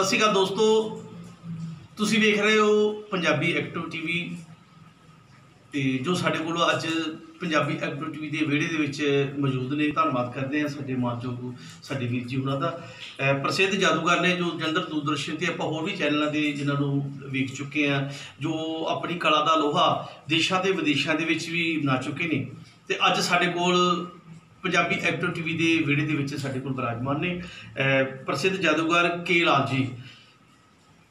ਸਤਿ ਸ਼੍ਰੀ ਅਕਾਲ ਦੋਸਤੋ। ਤੁਸੀਂ ਵੇਖ ਰਹੇ ਹੋ ਪੰਜਾਬੀ ਐਕਟਿਵ ਟੀਵੀ ਤੇ ਜੋ ਸਾਡੇ ਕੋਲ ਅੱਜ ਪੰਜਾਬੀ ਐਕਟਿਵ ਟੀਵੀ ਦੇ ਵਿਹੜੇ ਦੇ ਵਿੱਚ ਮੌਜੂਦ ਨੇ, ਧੰਨਵਾਦ ਕਰਦੇ ਹਾਂ ਸਾਡੇ ਮਾਨਯੋਗ, ਸਾਡੇ ਵੀਰ ਜੀ ਉਹਨਾਂ ਦਾ। ਪ੍ਰਸਿੱਧ ਜਾਦੂਗਰ ਨੇ ਜੋ ਜਲੰਧਰ ਦੂਰਦਰਸ਼ਨ ਤੇ ਆਪਾਂ ਹੋਰ ਵੀ ਚੈਨਲਾਂ ਦੇ ਜਿਨ੍ਹਾਂ ਨੂੰ ਵੇਖ ਚੁੱਕੇ ਆ ਜੋ ਆਪਣੀ ਕਲਾ ਦਾ ਲੋਹਾ ਦੇਸ਼ਾਂ ਤੇ ਵਿਦੇਸ਼ਾਂ ਦੇ ਵਿੱਚ ਵੀ ਬਣਾ ਚੁੱਕੇ ਨੇ। ਤੇ ਅੱਜ ਸਾਡੇ ਕੋਲ ਪੰਜਾਬੀ ਐਕਟਿਵ ਟੀਵੀ ਦੇ ਵਿਹੜੇ ਦੇ ਵਿੱਚ ਸਾਡੇ ਕੋਲ ਬਰਾਜਮਾਨ ਨੇ ਪ੍ਰਸਿੱਧ ਜਾਦੂਗਰ ਕੇ ਲਾਲ ਜੀ।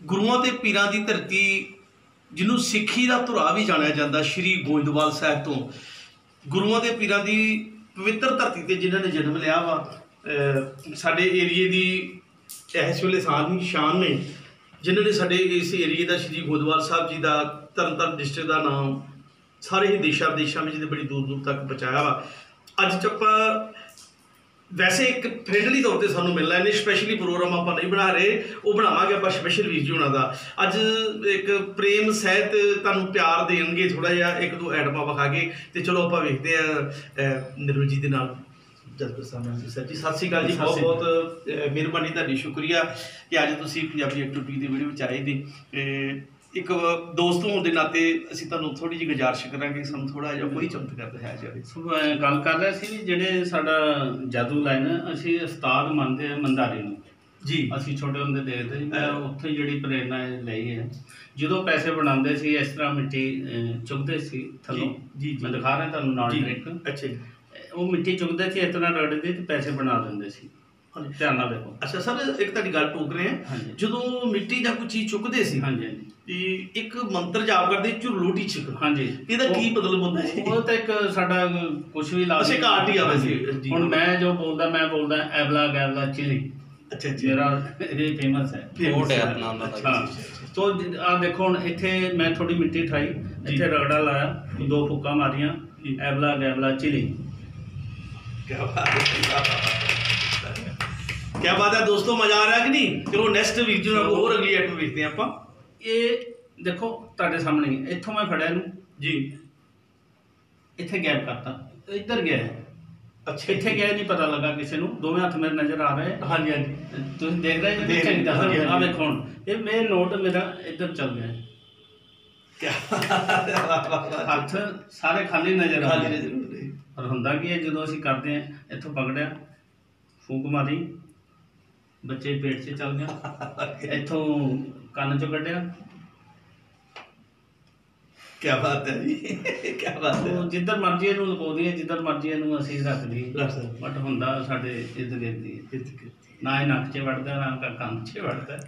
ਗੁਰੂਆਂ ਤੇ ਪੀਰਾਂ ਦੀ ਧਰਤੀ, ਜਿਹਨੂੰ ਸਿੱਖੀ ਦਾ ਧੁਰਾ ਵੀ ਜਾਣਿਆ ਜਾਂਦਾ ਸ਼੍ਰੀ ਗੋਇੰਦਵਾਲ ਸਾਹਿਬ ਤੋਂ। ਗੁਰੂਆਂ ਤੇ ਪੀਰਾਂ ਦੀ ਪਵਿੱਤਰ ਧਰਤੀ ਤੇ ਜਿਨ੍ਹਾਂ ਨੇ ਜਨਮ ਲਿਆ ਵਾ ਸਾਡੇ ਏਰੀਏ ਦੀ ਇਸ ਵੇਲੇ ਸਾਨ ਸ਼ਾਨ ਨੇ, ਜਿਨ੍ਹਾਂ ਨੇ ਸਾਡੇ ਇਸ ਏਰੀਏ ਦਾ ਸ਼੍ਰੀ ਗੋਇੰਦਵਾਲ ਸਾਹਿਬ ਜੀ ਦਾ ਤਰਨਤਾਰਨ ਡਿਸਟ੍ਰਿਕਟ ਦਾ ਨਾਮ ਸਾਰੇ ਹੀ ਦੇਸ਼ਾਂ ਵਿਦੇਸ਼ਾਂ ਵਿੱਚ ਤੇ ਬੜੀ ਦੂਰ ਦੂਰ ਤੱਕ ਪਹੁੰਚਾਇਆ ਵਾ। ਅੱਜ ਚ ਆਪਾਂ ਵੈਸੇ ਇੱਕ ਫ੍ਰੈਂਡਲੀ ਤੌਰ ਤੇ ਸਾਨੂੰ ਮਿਲਣਾ ਇਹਨੇ ਸਪੈਸ਼ਲੀ ਪ੍ਰੋਗਰਾਮ ਆਪਾਂ ਨਹੀਂ ਬਣਾ ਰਹੇ ਉਹ ਬਣਾਵਾਂਗੇ ਆਪਾਂ ਸਪੈਸ਼ਲ ਵੀਰ ਜੀ ਉਹਨਾਂ ਦਾ। ਅੱਜ ਇੱਕ ਪ੍ਰੇਮ ਸਹਿਤ ਤੁਹਾਨੂੰ ਪਿਆਰ ਦੇਣਗੇ ਥੋੜਾ ਜਿਹਾ ਇੱਕ ਦੋ ਐਟਮਾਂ ਵਿਖਾ ਕੇ ਤੇ ਚਲੋ ਆਪਾਂ ਵੇਖਦੇ ਆ ਨਿਰਵਲ ਜੀ ਦੇ ਨਾਲ। ਜਸਪਰ ਸਾਹਿਬ ਸਰ ਜੀ ਸਤਿ ਸ਼੍ਰੀ ਅਕਾਲ ਜੀ ਬਹੁਤ ਬਹੁਤ ਮਿਹਰਬਾਨੀ ਤੁਹਾਡੀ ਸ਼ੁਕਰੀਆ ਕਿ ਅੱਜ ਤੁਸੀਂ ਪੰਜਾਬੀ ਐਕਟੀਵਿਟੀ ਦੇ ਵੀਡੀਓ ਵਿੱਚ ਆਏ ਤੇ ਇੱਕ ਦੋਸਤ ਹੋਣ ਦੇ ਨਾਤੇ ਅਸੀਂ ਤੁਹਾਨੂੰ ਥੋੜੀ ਜਿਹੀ ਗੁਜ਼ਾਰਿਸ਼ ਕਰਾਂਗੇ ਸਾਨੂੰ ਥੋੜਾ ਜਿਹਾ ਕੋਈ ਚਮਤਕਾਰ ਦਿਖਾਇਆ ਜਾਵੇ। ਸੋ ਗੱਲ ਕਰ ਰਿਹਾ ਸੀ ਵੀ ਜਿਹੜੇ ਸਾਡਾ ਜਾਦੂ ਲਾਈਨ ਅਸੀਂ ਉਸਤਾਦ ਮੰਨਦੇ ਹਾਂ ਮੰਦਾਰੀ ਨੂੰ। ਜੀ। ਅਸੀਂ ਛੋਟੇ ਹੁੰਦੇ ਦੇਖਦੇ ਸੀ ਮੈਂ ਉੱਥੇ ਜਿਹੜੀ ਪ੍ਰੇਰਣਾ ਲਈ ਹੈ। ਜਦੋਂ ਪੈਸੇ ਬਣਾਉਂਦੇ ਸੀ ਇਸ ਤਰ੍ਹਾਂ ਮਿੱਟੀ ਚੁਗਦੇ ਸੀ ਥੱਲੋਂ। ਜੀ। ਮੈਂ ਦਿਖਾ ਰਿਹਾ ਤੁਹਾਨੂੰ ਨਾਲ ਟ੍ਰਿਕ ਅੱਛਾ ਉਹ ਮਿੱਟੀ ਚੁਗਦੇ ਸੀ ਇਸ ਤਰ੍ਹਾਂ ਰਗੜਦੇ ਤੇ ਪੈਸੇ ਬਣਾ ਦਿੰਦੇ ਸੀ। ਧਿਆਨ ਨਾਲ ਦੇਖੋ। ਅੱਛਾ ਸਰ ਇੱਕ ਤੁਹਾਡੀ ਗੱਲ ਟੋਕ ਰਹੇ ਹਾਂਜੀ। ਜਦੋਂ ਮਿੱਟੀ ਜਾਂ ਕੋਈ ਚੀਜ਼ ਚੁੱਕਦੇ ਸੀ ਹਾਂਜੀ ਹਾਂਜੀ। ਤੇ ਇੱਕ ਮੰਤਰ ਜਾਪ ਕਰਦੇ ਝੁਰਲੋਟੀ ਛਿਕ। ਹਾਂਜੀ। ਇਹਦਾ ਕੀ ਮਤਲਬ ਹੁੰਦਾ ਹੈ ਉਹ ਤਾਂ ਇੱਕ ਸਾਡਾ ਕੁਝ ਵੀ ਲਾ ਅੱਛਾ, ਇੱਕ art ਹੀ ਆ ਵੈਸੇ, ਜੀ। ਹੁਣ ਮੈਂ ਜੋ ਬੋਲਦਾ ਮੈਂ ਬੋਲਦਾ ਐਬਲਾ ਗੈਬਲਾ ਚਿਲੀ। ਅੱਛਾ ਜੀ ਮੇਰਾ ਇਹ ਫੇਮਸ ਹੈ। ਕੋਡ ਹੈ। ਆਪਣਾ ਉਹਨਾਂ ਦਾ ਹਾਂ। ਸੋ ਆ ਦੇਖੋ ਹੁਣ ਇੱਥੇ ਮੈਂ ਥੋੜੀ ਮਿੱਟੀ ਠਾਈ। ਇੱਥੇ ਰਗੜਾ ਲਾਇਆ ਦੋ ਫੁੱਕਾਂ ਮਾਰੀਆਂ। ਐਬਲਾ ਗੈਬਲਾ ਚਿਲੀ। ਕੀ ਬਾਤ ਹੈ। ਕੀ ਬਾਤ ਹੈ ਦੋਸਤੋ ਮਜ਼ਾ ਆ ਰਿਹਾ ਕਿ ਨਹੀਂ? ਚਲੋ ਨੈਕਸਟ ਵੀਕ ਨੂੰ ਆਪਾਂ ਹੋਰ ਅਗਲੀ ਐਟਮ ਵੇਖਦੇ ਆਪਾਂ। ਇਹ ਦੇਖੋ ਤੁਹਾਡੇ ਸਾਹਮਣੇ ਹੀ। ਇੱਥੋਂ ਮੈਂ ਫੜਿਆ ਇਹਨੂੰ। ਜੀ। ਇੱਥੇ ਗੈਪ ਕਰਤਾ। ਇੱਧਰ ਗਿਆ ਹੈ। ਅੱਛਾ। ਇੱਥੇ ਗਿਆ ਨਹੀਂ ਪਤਾ ਲੱਗਾ ਕਿਸੇ ਨੂੰ। ਦੋਵੇਂ ਹੱਥ ਮੇਰੇ ਨਜ਼ਰ ਆ ਰਹੇ। ਹਾਂਜੀ ਹਾਂਜੀ। ਤੁਸੀਂ ਦੇਖ ਰਹੇ ਹੋ? ਦੇਖ ਚੰਗੀ ਤਰ੍ਹਾਂ। ਹਾਂਜੀ। ਆ ਵੇਖੋ ਹੁਣ। ਇਹ ਮੇਨ ਨੋਟ ਮੇਰਾ ਇੱਧਰ ਚੱਲ ਗਿਆ ਹੈ। ਕੀ ਬਾਤ ਹੈ। ਹੱਥ ਸਾਰੇ ਖਾਲੀ ਨਜ਼ਰ ਆ ਰਹੇ। ਪਰ ਹੁੰਦਾ ਕੀ ਹੈ ਜਦੋਂ ਅਸੀਂ ਕਰਦੇ ਹਾਂ ਇੱਥੋਂ ਪਕੜਿਆ ਫੂਕ ਮਾਰੀ। ਬੱਚੇ ਪੇਟ 'ਚ ਚੱਲ ਗਿਆ ਇੱਥੋਂ ਕੰਨ 'ਚੋਂ ਕੱਢਿਆ। ਕੀ ਬਾਤ ਹੈ ਜੀ। ਕੀ ਬਾਤ ਹੈ। ਉਹ ਜਿੱਧਰ ਮਰਜ਼ੀ ਇਹਨੂੰ ਲਗੋ ਦਈਏ ਜਿੱਧਰ ਮਰਜ਼ੀ ਇਹਨੂੰ ਅਸੀਂ ਰੱਖ ਸਕਦੇ। ਬਟ ਹੁੰਦਾ ਸਾਡੇ ਇਰਦ ਗਿਰਦ ਹੀ। ਹੈ। ਨਾ ਇਹ ਨੱਕ 'ਚ ਵੜਦਾ ਨਾ ਕੰਨ 'ਚ ਵੜਦਾ।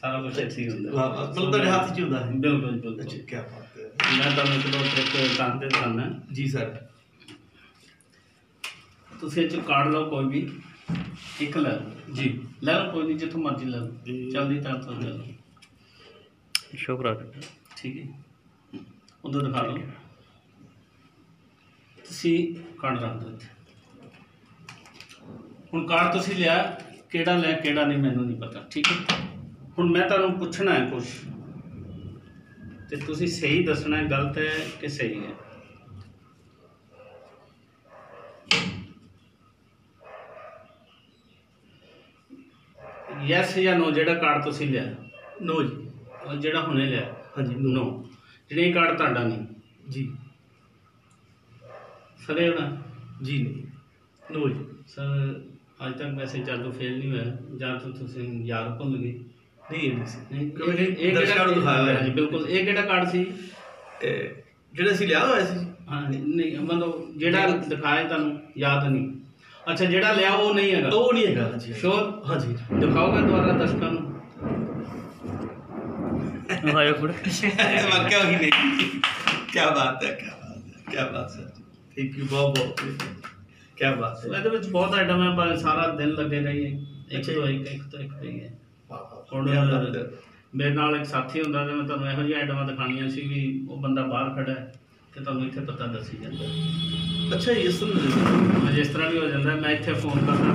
ਸਾਰਾ ਕੁਝ ਇੱਥੇ ਹੀ ਹੁੰਦਾ। ਮਤਲਬ ਤੁਹਾਡੇ ਹੱਥ 'ਚ ਹੁੰਦਾ ਹੈ। ਬਿਲਕੁਲ ਬਿਲਕੁਲ। ਅੱਛਾ ਕੀ ਬਾਤ ਹੈ। ਮੈਂ ਤੁਹਾਨੂੰ ਇੱਕ ਦੋ ਟ੍ਰਿਕ ਦਿਖਾਉਣਾ ਜੀ ਸਰ ਤੁਸੀਂ ਇਹ 'ਚ ਕਾਰਡ ਲਓ ਕੋਈ ਵੀ। ਇੱਕ ਲੈ ਲਓ। ਜੀ। ਲੈ ਲਓ ਕੋਈ ਨਹੀਂ ਜਿੱਥੋਂ ਮਰਜ਼ੀ ਲੈ ਲਓ। ਜੀ। ਜਲਦੀ ਤਾਂ ਤੋਂ ਲੈ ਲਓ। ਸ਼ੁਕਰ ਠੀਕ ਹੈ ਉਧਰ ਦਿਖਾ ਲਓ ਤੁਸੀਂ ਕਾਰਡ ਰੱਖ ਦਿਓ ਇੱਥੇ। ਹੁਣ ਕਾਰਡ ਤੁਸੀਂ ਲਿਆ ਕਿਹੜਾ ਲਿਆ ਕਿਹੜਾ ਨਹੀਂ ਮੈਨੂੰ ਨਹੀਂ ਪਤਾ। ਠੀਕ ਹੈ? ਹੁਣ ਮੈਂ ਤੁਹਾਨੂੰ ਪੁੱਛਣਾ ਹੈ ਕੁਝ ਤੇ ਤੁਸੀਂ ਸਹੀ ਦੱਸਣਾ ਹੈ ਗਲਤ ਹੈ ਕਿ ਸਹੀ ਹੈ? ਯੈਸ ਜਾਂ ਨੋ ਜਿਹੜਾ ਕਾਰਡ ਤੁਸੀਂ ਲਿਆ। ਨੋ ਜੀ। ਉਹ ਜਿਹੜਾ ਹੁਣੇ ਲਿਆ। ਹਾਂਜੀ। ਨੋ ਜਿਹੜੇ ਇਹ ਕਾਰਡ ਤੁਹਾਡਾ ਨਹੀਂ ਜੀ। ਸਰ ਇਹ ਨਾ ਜੀ। ਨਹੀਂ ਨੋ ਜੀ। ਸਰ ਅੱਜ ਤੱਕ ਵੈਸੇ ਜਾਦੂ ਫੇਲ ਨਹੀਂ ਹੋਇਆ। ਜਾਂ ਤਾਂ ਤੁਸੀਂ ਯਾਦ ਭੁੱਲ ਗਏ। ਨਹੀਂ ਇਹ ਨਹੀਂ ਸੀ। ਨਹੀਂ ਕਿਉਂਕਿ ਇਹ- ਇਹ ਦਰਸ਼ਕਾਂ ਨੂੰ ਦਿਖਾਇਆ ਹੋਇਆ। ਹਾਂਜੀ ਬਿਲਕੁਲ। ਇਹ ਕਿਹੜਾ ਕਾਰਡ ਸੀ? ਇਹ ਜਿਹੜਾ ਅਸੀਂ ਲਿਆ ਹੋਇਆ ਸੀ। ਹਾਂ ਨਹੀਂ ਮਤਲਬ ਜਿਹੜਾ ਦਿਖਾਇਆ ਤੁਹਾਨੂੰ ਯਾਦ ਨਹੀਂ। ਅੱਛਾ ਜਿਹੜਾ ਲਿਆ ਉਹ ਨਹੀਂ ਹੈਗਾ। ਉਹ ਨਹੀਂ ਹੈਗਾ ਹਾਂਜੀ। ਸ਼ੋਰ ਹਾਂਜੀ। ਦਿਖਾਓਗੇ ਦੁਬਾਰਾ ਦਰਸ਼ਕਾਂ ਨੂੰ? ਵਾਇਆ ਫੁੜ ਵਾਕਿਆ ਹੀ ਨਹੀਂ। ਕੀ ਬਾਤ ਹੈ ਕੀ ਬਾਤ ਹੈ ਕੀ ਬਾਤ ਹੈ ਥੈਂਕ ਯੂ ਬਹੁਤ ਬਹੁਤ ਕੀ ਬਾਤ ਹੈ। ਇਹਦੇ ਵਿੱਚ ਬਹੁਤ ਆਈਟਮ ਹੈ ਪਰ ਸਾਰਾ ਦਿਨ ਲੱਗੇ ਰਹੀ ਇੱਕ ਤੋਂ ਇੱਕ ਇੱਕ ਤੋਂ ਇੱਕ ਹੀ ਹੈ। ਹੁਣ ਮੇਰੇ ਨਾਲ ਇੱਕ ਸਾਥੀ ਹੁੰਦਾ ਤੇ ਮੈਂ ਤੁਹਾਨੂੰ ਇਹੋ ਜਿਹੀ ਆਈਟਮਾਂ ਦਿਖਾਣੀਆਂ ਸੀ ਵੀ ਉਹ ਬੰਦਾ ਬਾਹਰ ਖੜਾ ਹੈ। ਤੇ ਤੁਹਾਨੂੰ ਇੱਥੇ ਪਤਾ ਦੱਸੀ ਜਾਂਦਾ ਅੱਛਾ ਇਸ ਤਰ੍ਹਾਂ ਇਸ ਤਰ੍ਹਾਂ ਵੀ ਹੋ ਜਾਂਦਾ ਮੈਂ ਇੱਥੇ ਫੋਨ ਕਰਦਾ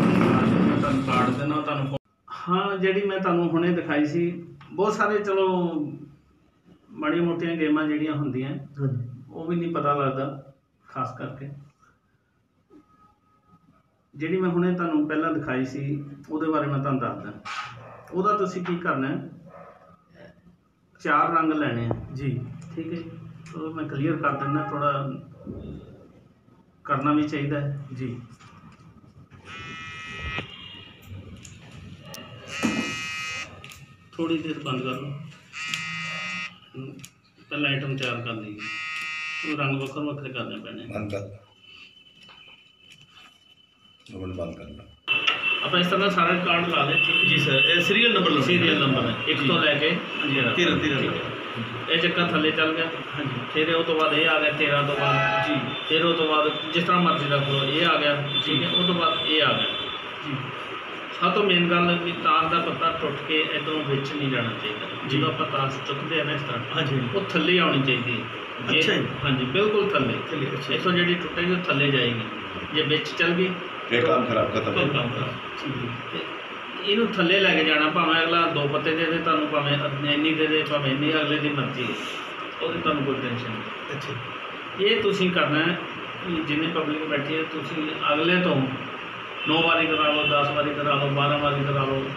ਤੁਹਾਨੂੰ ਕਾਰਡ ਦੇਣਾ ਤੁਹਾਨੂੰ ਹਾਂ ਜਿਹੜੀ ਮੈਂ ਤੁਹਾਨੂੰ ਹੁਣੇ ਦਿਖਾਈ ਸੀ ਬਹੁਤ ਸਾਰੇ ਚਲੋ ਮਾੜੀਆਂ ਮੋਟੀਆਂ ਗੇਮਾਂ ਜਿਹੜੀਆਂ ਹੁੰਦੀਆਂ ਉਹ ਵੀ ਨਹੀਂ ਪਤਾ ਲੱਗਦਾ ਖਾਸ ਕਰਕੇ। ਜਿਹੜੀ ਮੈਂ ਹੁਣੇ ਤੁਹਾਨੂੰ ਪਹਿਲਾਂ ਦਿਖਾਈ ਸੀ ਉਹਦੇ ਬਾਰੇ ਮੈਂ ਤੁਹਾਨੂੰ ਦੱਸਦਾ। ਉਹਦਾ ਤੁਸੀਂ ਕੀ ਕਰਨਾ ਹੈ? ਚਾਰ ਰੰਗ ਲੈਣੇ ਆ। ਜੀ। ਠੀਕ ਹੈ ਉਹ ਮੈਂ ਕਲੀਅਰ ਕਰ ਦਿੰਦਾ ਥੋੜਾ ਕਰਨਾ ਵੀ ਚਾਹੀਦਾ ਹੈ। ਜੀ। ਥੋੜੀ ਦੇਰ ਬੰਦ ਕਰ ਲਓ। ਪਹਿਲਾਂ ਆਈਟਮ ਤਿਆਰ ਕਰ ਲਈਏ। ਉਹ ਰੰਗ ਵੱਖਰੇ ਵੱਖਰੇ ਕਰਨੇ ਪੈਣੇ। ਬੰਦ ਕਰ ਉਹ ਬੰਦ ਕਰ ਲਾ ਆਪਾਂ ਇਸ ਤਰ੍ਹਾਂ ਸਾਰੇ ਕਾਰਡ ਲਾ ਠੀਕ ਜੀ ਸਰ ਇਹ ਸੀਰੀਅਲ ਨੰਬਰ ਲਓ ਸੀਰੀਅਲ ਨੰਬਰ ਹੈ। ਇੱਕ ਤੋਂ ਲੈ ਕੇ ਹਾਂਜੀ ਤੇਰਾਂ- ਤੇਰਾਂ। ਠੀਕ ਹੈ। ਇਹ ਚੱਕਾ ਥੱਲੇ ਚੱਲ ਗਿਆ। ਹਾਂਜੀ। ਫਿਰ ਉਹ ਤੋਂ ਬਾਅਦ ਇਹ ਆ ਗਿਆ 13 ਤੋਂ ਬਾਅਦ। ਜੀ। ਫਿਰ ਉਹ ਤੋਂ ਬਾਅਦ ਜਿਸ ਤਰ੍ਹਾਂ ਮਰਜ਼ੀ ਰੱਖ ਲਓ ਇਹ ਆ ਗਿਆ। ਠੀਕ ਹੈ ਉਹ ਤੋਂ ਬਾਅਦ ਇਹ ਆ ਗਿਆ। ਜੀ। ਸਭ ਤੋਂ ਮੇਨ ਗੱਲ ਵੀ ਤਾਰ ਦਾ ਪੱਤਾ ਟੁੱਟ ਕੇ ਇਧਰੋਂ ਵਿੱਚ ਨਹੀਂ ਜਾਣਾ ਚਾਹੀਦਾ। ਜਦੋਂ ਆਪਾਂ ਤਾਰ ਚੁੱਕਦੇ ਆ ਨਾ ਇਸ ਤਰ੍ਹਾਂ ਹਾਂਜੀ। ਉਹ ਥੱਲੇ ਆਉਣੀ ਚਾਹੀਦੀ ਹੈ। ਅੱਛਾ ਜੀ। ਹਾਂਜੀ ਬਿਲਕੁਲ ਥੱਲੇ। ਥੱਲੇ, ਅੱਛਾ। ਇੱਥੋਂ ਜਿਹੜੀ ਟੁੱਟੇਗੀ ਉਹ ਥੱਲੇ ਜਾਏਗੀ। ਜੇ ਵਿੱਚ ਚੱਲ ਗਈ ਇਹ ਕੰਮ ਖਰਾਬ ਖਤਮ ਕੰਮ ਖਰਾਬ। ਤੇ ਇਹਨੂੰ ਥੱਲੇ ਲੈ ਕੇ ਜਾਣਾ ਭਾਵੇਂ ਅਗਲਾ ਦੋ ਪੱਤੇ ਦੇ ਦੇ ਤੁਹਾਨੂੰ ਭਾਵੇਂ ਇੰਨੀ ਦੇ ਦੇ ਭਾਵੇਂ ਇੰਨੀ ਅਗਲੇ ਦੀ ਮਰਜ਼ੀ ਹੈ। ਉਹਦੀ ਤੁਹਾਨੂੰ ਕੋਈ ਟੈਨਸ਼ਨ ਨਹੀਂ। ਅੱਛਾ। ਇਹ ਤੁਸੀਂ ਕਰਨਾ ਹੈ ਜਿੰਨੀ ਪਬਲਿਕ ਬੈਠੀ ਹੈ ਤੁਸੀਂ ਅਗਲੇ ਤੋਂ 9 ਵਾਰੀ ਕਰਾ ਲਓ 10 ਵਾਰੀ ਕਰਾ ਲਓ 12 ਵਾਰੀ ਕਰਾ ਲਓ।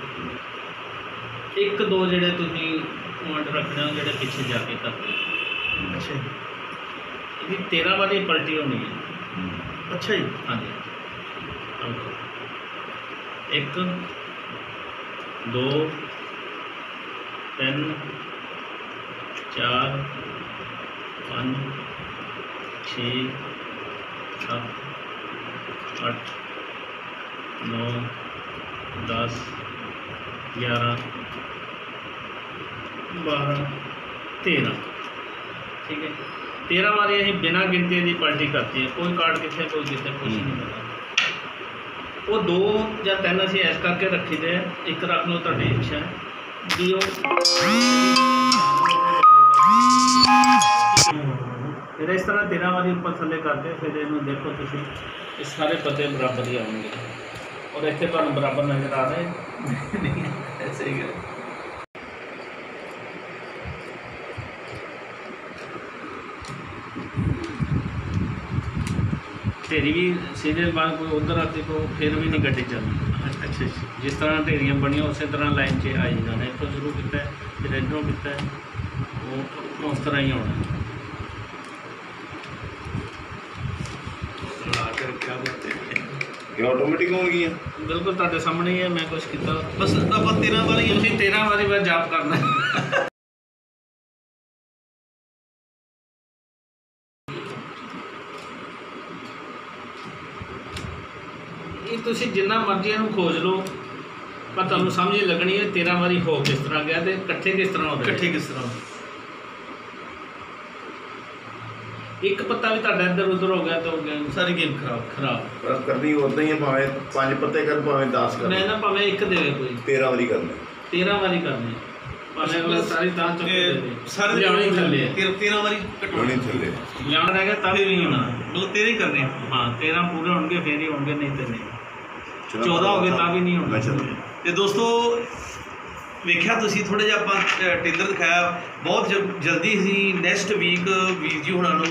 ਇੱਕ ਦੋ ਜਿਹੜੇ ਤੁਸੀਂ ਪੁਆਇੰਟ ਰੱਖਣੇ ਹੋ ਜਿਹੜੇ ਪਿੱਛੇ ਜਾ ਕੇ ਕਰਦੇ। ਅੱਛਾ ਜੀ। ਇਹਦੀ 13 ਵਾਰੀ ਪਲਟੀ ਹੋਣੀ ਹੈ। ਅੱਛਾ ਜੀ। ਹਾਂਜੀ। ਇੱਕ ਦੋ ਤਿੰਨ ਚਾਰ ਪੰਜ ਛੇ ਸੱਤ ਅੱਠ ਨੌ ਦਸ ਗਿਆਰਾਂ ਬਾਰਾਂ ਤੇਰਾਂ ਠੀਕ ਹੈ 13 ਵਾਰੀ ਅਸੀਂ ਬਿਨਾਂ ਗਿਣਤੀ ਦੀ ਪਲਟੀ ਕਰਤੀ ਹੈ ਕੋਈ ਕਾਰਡ ਕਿੱਥੇ ਕੋਈ ਕਿੱਥੇ ਕੁਛ ਨਹੀਂ ਪਤਾ ਉਹ ਦੋ ਜਾਂ ਤਿੰਨ ਅਸੀਂ ਇਸ ਕਰਕੇ ਰੱਖੀਦੇ ਆ। ਇੱਕ ਰੱਖ ਲਓ ਤੁਹਾਡੀ ਇੱਛਾ ਹੈ। ਵੀ ਉਹ ਫਿਰ ਇਸ ਤਰ੍ਹਾਂ 13 ਵਾਰੀ ਉੱਪਰ ਥੱਲੇ ਕਰਦੇ, ਫਿਰ ਇਹਨੂੰ ਦੇਖੋ ਤੁਸੀਂ। ਇਹ ਸਾਰੇ ਪੱਤੇ ਬਰਾਬਰ ਹੀ ਆਉਣਗੇ। ਔਰ ਇੱਥੇ ਤੁਹਾਨੂੰ ਬਰਾਬਰ ਨਜ਼ਰ ਆ ਰਹੇ। ਨਹੀਂ ਐਸੇ ਹੀ ਢੇਰੀ ਵੀ ਸੀਰੀਅਲ ਵਾਂਗ ਕੋਈ ਉਧਰ ਆਤੇ ਕੋ ਫਿਰ ਵੀ ਨਹੀਂ ਗੱਡੀ ਚੱਲਦੀ। ਅੱਛਾ ਅੱਛਾ ਜਿਸ ਤਰ੍ਹਾਂ ਢੇਰੀਆਂ ਬਣੀਆਂ ਉਸੇ ਤਰ੍ਹਾਂ ਲਾਈਨ 'ਚ ਆਈ ਜਾਣਾ ਇੱਥੋਂ ਸ਼ੁਰੂ ਕੀਤਾ ਹੈ, ਫਿਰ ਇੱਧਰੋਂ ਕੀਤਾ ਹੈ, ਉਹ ਉਸ ਤਰ੍ਹਾਂ ਹੀ ਆਉਣਾ। ਲਾ ਕੇ ਰੱਖਿਆ ਬੱਤੇ ਇਹ ਆਟੋਮੈਟਿਕ ਹੋਣਗੀਆਂ ਬਿਲਕੁਲ ਤੁਹਾਡੇ ਸਾਹਮਣੇ ਹੀ ਹੈ ਮੈਂ ਕੁਝ ਕੀਤਾ। ਬਸ ਆਪਾਂ 13 ਵਾਲੀ ਤੁਸੀਂ 13 ਵਾਰੀ ਬਾਅਦ ਜਾਪ ਕਰਨਾ ਤੁਸੀਂ ਜਿੰਨਾ ਮਰਜ਼ੀ ਇਹਨੂੰ ਖੋਜ ਲਓ ਪਰ ਤੁਹਾਨੂੰ ਸਮਝ ਹੀ ਲੱਗਣੀ ਹੈ 13 ਵਾਰੀ ਹੋ ਕਿਸ ਤਰ੍ਹਾਂ ਗਿਆ ਤੇ ਇਕੱਠੇ ਕਿਸ ਤਰ੍ਹਾਂ ਹੋ ਰਹੇ ਇਕੱਠੇ ਕਿਸ ਤਰ੍ਹਾਂ? ਇੱਕ ਪੱਤਾ ਵੀ ਤੁਹਾਡਾ ਇੱਧਰ ਉੱਧਰ ਹੋ ਗਿਆ ਤਾਂ ਹੋ ਗਿਆ। ਸਾਰੀ ਗੇਮ ਖਰਾਬ। ਖਰਾਬ। ਪਰ ਕਰਨੀ ਉਦਾਂ ਹੀ ਹੈ ਭਾਵੇਂ ਪੰਜ ਪੱਤੇ ਕਰ ਭਾਵੇਂ 10 ਕਰ ਮੈਂ ਨਾ ਭਾਵੇਂ ਇੱਕ ਦੇਵੇ ਕੋਈ। 13 ਵਾਰੀ ਕਰਨਾ। 13 ਵਾਰੀ ਕਰਨੀ। ਭਾਵੇਂ ਅਗਲਾ ਸਾਰੀ ਤਾਂ ਚੁੱਕ ਕੇ ਦੇ ਦੇ ਸਾਰੇ ਲਿਆਉਣੀ ਥੱਲੇ ਹੈ। 13 ਵਾਰੀ ਕੱਟਣੀ ਥੱਲੇ ਲਿਆਉਣਾ ਰਹਿ ਗਿਆ ਤਾਂ ਵੀ ਨਹੀਂ ਹੋਣਾ। ਮਤਲਬ 13 ਹੀ ਕਰਨੇ। ਹਾਂ 13 ਪੂਰੇ ਹੋਣਗੇ ਫੇਰ ਹੀ ਹੋਣਗੇ ਨਹੀਂ ਤੇ ਨਹੀਂ। 14 ਹੋ ਗਏ ਤਾਂ ਵੀ ਨਹੀਂ ਹੋਣਾ। ਤੇ ਦੋਸਤੋ ਵੇਖਿਆ ਤੁਸੀਂ ਥੋੜਾ ਜਿਹਾ ਆਪਾਂ ਟੇਲਰ ਦਿਖਾਇਆ। ਬਹੁਤ ਜਲਦੀ ਹੀ ਨੈਕਸਟ ਵੀਕ ਵੀਰ ਜੀ ਹੁਣਾਂ ਨੂੰ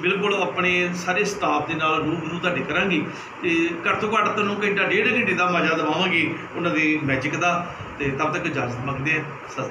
ਬਿਲਕੁਲ ਆਪਣੇ ਸਾਰੇ ਸਟਾਫ ਦੇ ਨਾਲ ਰੂਬਰੂ ਤੁਹਾਡੇ ਕਰਾਂਗੇ। ਤੇ ਘੱਟ ਤੋਂ ਘੱਟ ਤੁਹਾਨੂੰ ਘੰਟਾ ਡੇਢ ਘੰਟੇ ਦਾ ਮਜ਼ਾ ਦਿਵਾਵਾਂਗੇ ਉਹਨਾਂ ਦੇ ਮੈਜਿਕ ਦਾ। ਤੇ ਤਦ ਤੱਕ ਇਜਾਜ਼ਤ ਮੰਗਦੇ ਆ ਸਤਿ